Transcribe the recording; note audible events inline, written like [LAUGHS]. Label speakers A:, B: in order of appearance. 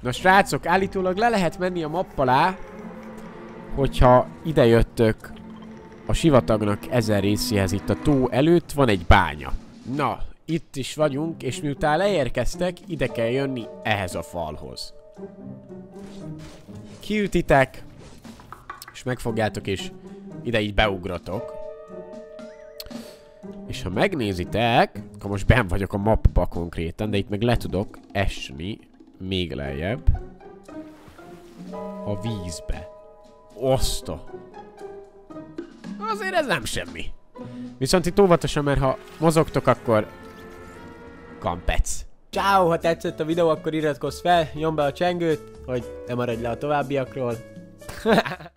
A: Na srácok, állítólag le lehet menni a mapp alá, hogyha ide jöttök a sivatagnak ezer részéhez itt a tó előtt van egy bánya. Na, itt is vagyunk, és miután leérkeztek, ide kell jönni ehhez a falhoz. Kiütitek, és megfogjátok, és ide így beugratok. És ha megnézitek, akkor most ben vagyok a mappa konkrétan, de itt meg le tudok esni még lejjebb a vízbe. Oszta! Azért ez nem semmi. Viszont itt óvatosan, mert ha mozogtok, akkor kampec. Ciao, ha tetszett a videó, akkor iratkozz fel, nyomd be a csengőt, hogy ne maradj le a továbbiakról. [LAUGHS]